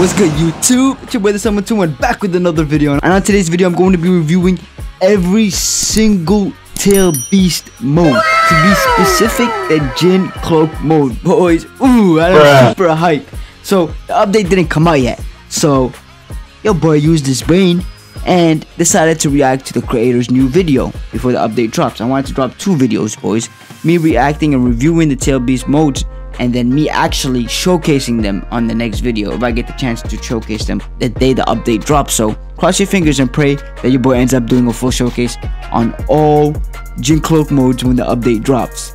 What's good YouTube? It's your boy the Summer 2 and back with another video. And on today's video I'm going to be reviewing every single tail beast mode to be specific the Jin cloak mode. Boys ooh I'm super hype. So the update didn't come out yet. So your boy used his brain and decided to react to the creator's new video before the update drops. I wanted to drop two videos boys. Me reacting and reviewing the tail beast modes and then me actually showcasing them on the next video if I get the chance to showcase them the day the update drops. So cross your fingers and pray that your boy ends up doing a full showcase on all Jin Cloak modes when the update drops.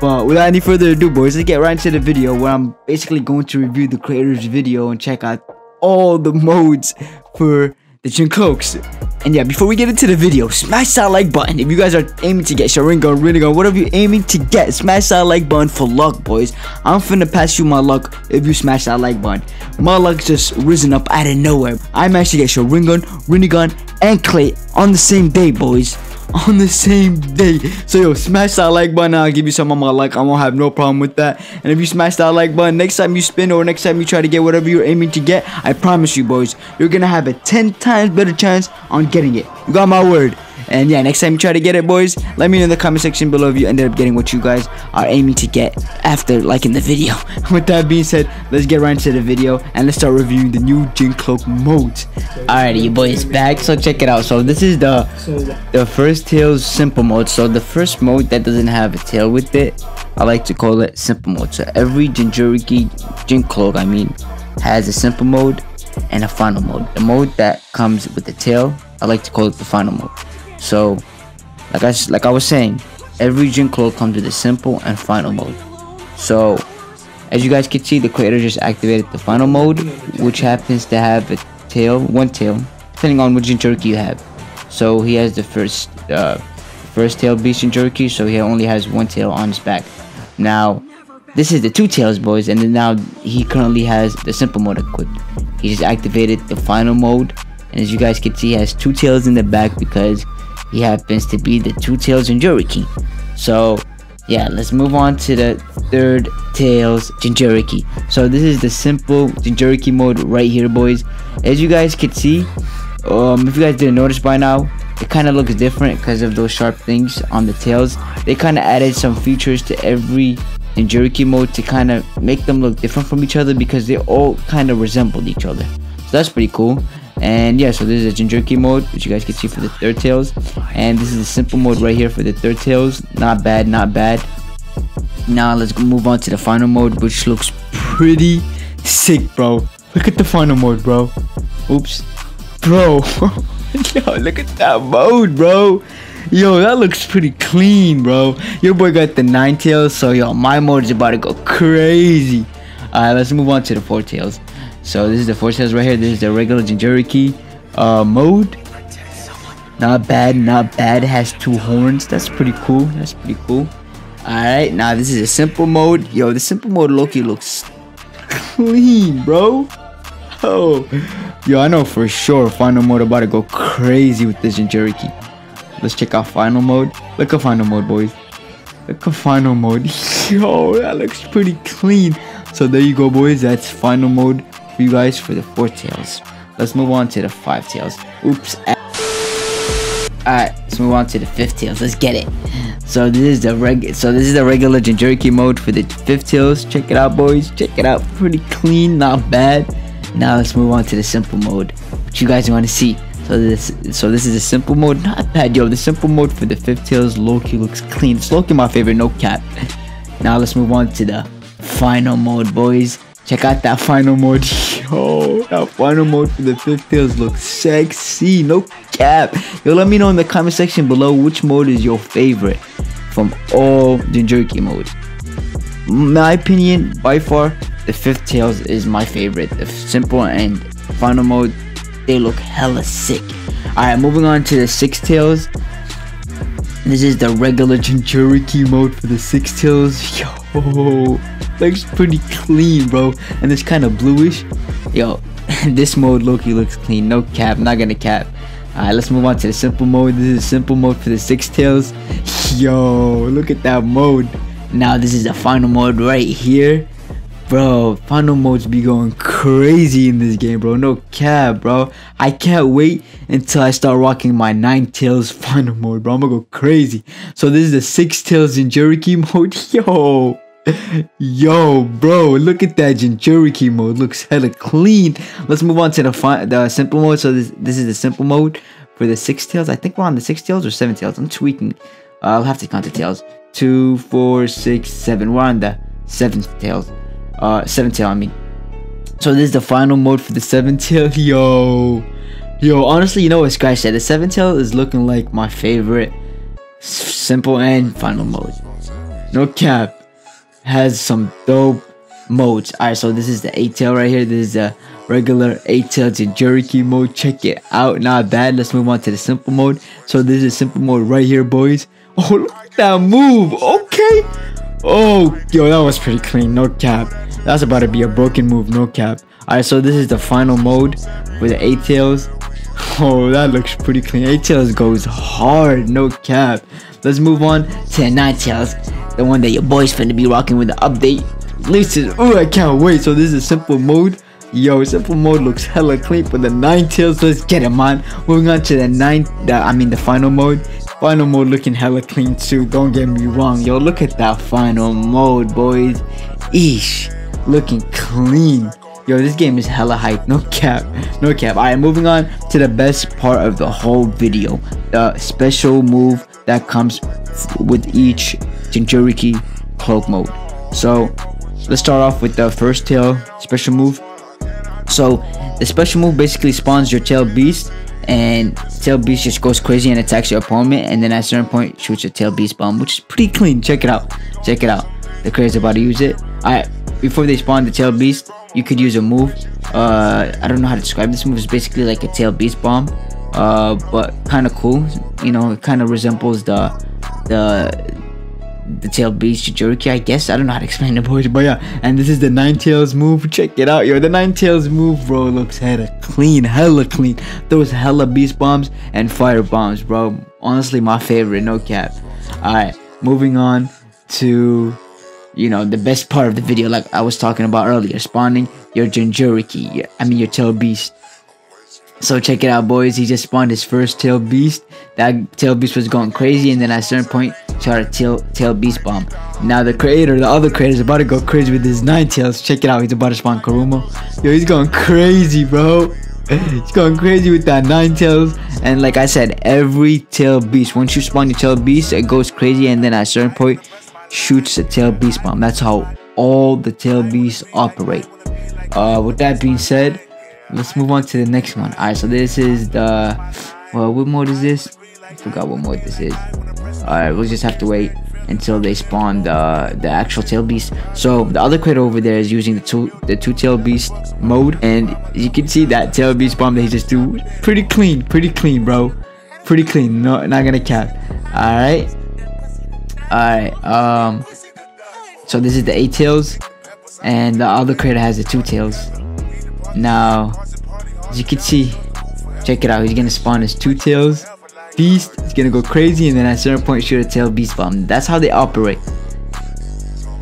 But without any further ado boys, let's get right into the video where I'm basically going to review the creator's video and check out all the modes for the Jin Cloaks. And yeah, before we get into the video, smash that like button. If you guys are aiming to get Sharingan, Rinnegan, whatever you're aiming to get, smash that like button for luck, boys. I'm finna pass you my luck if you smash that like button. My luck just risen up out of nowhere. I managed to get Sharingan, Rinnegan, and Clay on the same day, boys on the same day. So yo, smash that like button. I'll give you some of my luck. I won't have no problem with that. And if you smash that like button, next time you spin or next time you try to get whatever you're aiming to get, I promise you boys, you're gonna have a 10 times better chance on getting it. You got my word. And yeah, next time you try to get it, boys, let me know in the comment section below if you ended up getting what you guys are aiming to get after liking the video. With that being said, let's get right into the video and let's start reviewing the new Jin Cloak modes. Alrighty, you boys back, so check it out. So this is the the first tails simple mode. So the first mode that doesn't have a tail with it, I like to call it simple mode. So every Jinchuriki Jin Cloak, I mean, has a simple mode and a final mode. The mode that comes with the tail, I like to call it the final mode. So, like I like I was saying, every Jin Cloak comes with a simple and final mode. So, as you guys can see, the creator just activated the final mode, which happens to have a tail, one tail, depending on which Jinchuriki you have. So he has the first, uh, first tail beast Jinchuriki, so he only has one tail on his back. Now, this is the two tails, boys, and then now he currently has the simple mode equipped. He just activated the final mode, and as you guys can see, he has two tails in the back because he happens to be the two tails Jinchuriki. So yeah, let's move on to the third tails Jinchuriki. So this is the simple Jinchuriki mode right here, boys. As you guys can see, um, if you guys didn't notice by now, it kind of looks different because of those sharp things on the tails. They kind of added some features to every Jinchuriki mode to kind of make them look different from each other because they all kind of resembled each other. So that's pretty cool and yeah so this is a Jinchuriki mode which you guys can see for the third tails and this is a simple mode right here for the third tails not bad not bad. Now let's move on to the final mode which looks pretty sick bro. Look at the final mode bro. Oops. Bro. Yo look at that mode bro. Yo, that looks pretty clean, bro. Your boy got the nine tails, so yo, my mode is about to go crazy. Alright, let's move on to the four tails. So this is the four tails right here. This is the regular Jinchuriki uh, mode. Not bad, not bad. Has two horns. That's pretty cool. That's pretty cool. Alright, now this is a simple mode. Yo, the simple mode lowkey looks clean, bro. Oh, yo, I know for sure final mode about to go crazy with this Jinchuriki. Let's check out final mode. Look at final mode, boys. Look at final mode. Yo, that looks pretty clean. So there you go, boys. That's final mode you guys for the four tails. Let's move on to the five tails. Oops. Alright, let's move on to the fifth tails. Let's get it. So this is the reg so this is the regular Jinchuriki mode for the fifth tails. Check it out, boys. Check it out. Pretty clean, not bad. Now let's move on to the simple mode. What you guys want to see. So this so this is a simple mode. Not bad, yo. The simple mode for the fifth tails lowkey looks clean. It's lowkey my favorite, no cap. Now let's move on to the final mode, boys. Check out that final mode. Yo, that final mode for the fifth tails looks sexy. No cap. Yo, let me know in the comment section below which mode is your favorite from all Jinchuriki modes. My opinion, by far, the fifth tails is my favorite. The simple and final mode, they look hella sick. Alright, moving on to the six tails. This is the regular Jinchuriki mode for the six tails. Yo, looks pretty clean, bro. And it's kind of bluish. Yo, this mode lowkey looks clean. No cap, not gonna cap. Alright, let's move on to the simple mode. This is simple mode for the six tails. Yo, look at that mode. Now this is the final mode right here. Bro, final modes be going crazy in this game, bro. No cap, bro. I can't wait until I start rocking my Nine Tails final mode, bro. I'm gonna go crazy. So this is the Six Tails in Jinchuriki mode. Yo. Yo, bro, look at that Jinchuriki mode. Looks hella clean. Let's move on to the the simple mode. So this this is the simple mode for the six tails. I think we're on the six tails or seven tails. I'm tweaking. I'll have to count the tails. Two, four, six, seven. We're on the seventh tails uh seven tail I mean. So this is the final mode for the seven tail. Yo, yo. Honestly, you know what Sky said? The seven tail is looking like my favorite simple and final mode. No cap. Has some dope modes. Alright, so this is the eight tail right here. This is the regular eight tail Jinchuriki mode. Check it out. Not bad. Let's move on to the simple mode. So this is simple mode right here, boys. Oh, look at that move. Okay. Oh, yo, that was pretty clean. No cap. That's about to be a broken move, no cap. Alright, so this is the final mode with the 8 tails. Oh, that looks pretty clean. 8 tails goes hard, no cap. Let's move on to 9 tails. The one that your boy's finna be rocking with the update. Listen, oh, I can't wait. So this is simple mode. Yo, simple mode looks hella clean for the 9 tails. Let's get it, man. Moving on to the 9, the, I mean the final mode. Final mode looking hella clean too. Don't get me wrong. Yo, look at that final mode, boys. Eesh looking clean. Yo, this game is hella hype. No cap. No cap. Alright, moving on to the best part of the whole video. The special move that comes with each Jinchuriki cloak mode. So, let's start off with the first tail special move. So, the special move basically spawns your tail beast and tail beast just goes crazy and attacks your opponent and then at a certain point shoots a tail beast bomb which is pretty clean check it out check it out the crazy about to use it all right before they spawn the tail beast, you could use a move. Uh, I don't know how to describe this move. It's basically like a tail beast bomb, uh, but kind of cool. You know, it kind of resembles the the the tail beast Jinchuriki, I guess. I don't know how to explain the boys, but yeah. And this is the nine tails move. Check it out, yo. The nine tails move, bro, looks hella clean, hella clean. Those hella beast bombs and fire bombs, bro. Honestly, my favorite, no cap. All right, moving on to you know, the best part of the video, like I was talking about earlier, spawning your Jinchuriki, I mean your tail beast. So check it out, boys. He just spawned his first tail beast. That tail beast was going crazy, and then at a certain point, shot a tail tail beast bomb. Now the creator, the other creator, is about to go crazy with his nine tails. Check it out. He's about to spawn Kurama. Yo, he's going crazy, bro. he's going crazy with that nine tails. And like I said, every tail beast, once you spawn your tail beast, it goes crazy, and then at a certain point, shoots a tail beast bomb. That's how all the tail beasts operate. Uh, with that being said, let's move on to the next one. Alright, so this is the well, what mode is this? I forgot what mode this is. Alright, we'll just have to wait until they spawn the the actual tail beast. So the other creator over there is using the two the two tail beast mode, and you can see that tail beast bomb they just do pretty clean, pretty clean, bro, pretty clean. No, not gonna cap. All right. Alright, um so this is the eight tails and the other creator has the two tails. Now as you can see, check it out, he's gonna spawn his two tails beast, he's gonna go crazy and then at a certain point shoot a tail beast bomb. That's how they operate.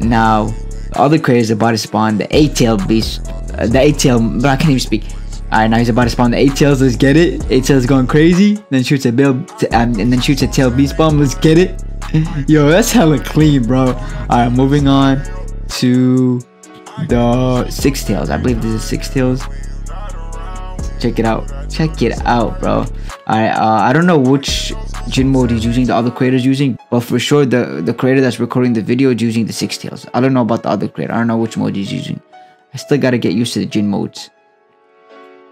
Now the other creator is about to spawn the eight tail beast uh, the eight tail but I can't even speak. Alright, now he's about to spawn the 8 tails, let's get it. 8 tails going crazy, then shoots a bill, um, and then shoots a tail beast bomb, let's get it. Yo, that's hella clean, bro. Alright, moving on to the six tails. I believe this is six tails. Check it out. Check it out, bro. Alright, uh, I don't know which Jin mode he's using, the other creator's using, but for sure the, the creator that's recording the video is using the six tails. I don't know about the other creator. I don't know which mode he's using. I still gotta get used to the Jin modes.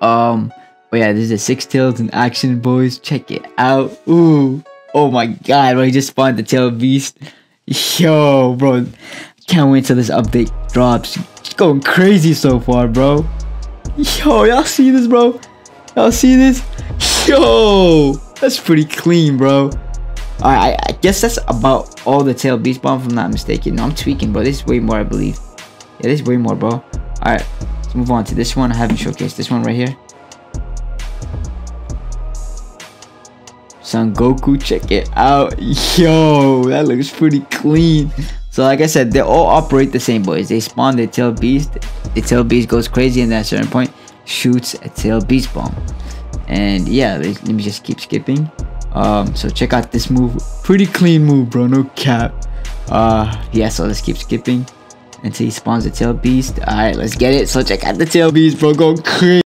Um, but yeah, this is six tails in action, boys. Check it out. Ooh. Oh my god, bro, he just spawned the tail beast. Yo, bro. Can't wait till this update drops. It's going crazy so far, bro. Yo, y'all see this, bro? Y'all see this? Yo, that's pretty clean, bro. Alright, I, I, guess that's about all the tail beast bomb, if I'm not mistaken. No, I'm tweaking, bro. This is way more, I believe. Yeah, this is way more, bro. Alright, let's move on to this one. I haven't showcased this one right here. Son Goku, check it out. Yo, that looks pretty clean. So like I said, they all operate the same boys. They spawn the tail beast. The tail beast goes crazy and at a certain point shoots a tail beast bomb. And yeah, let me just keep skipping. Um, so check out this move. Pretty clean move, bro. No cap. Uh, yeah, so let's keep skipping until he spawns the tail beast. Alright, let's get it. So check out the tail beast, bro. Go crazy.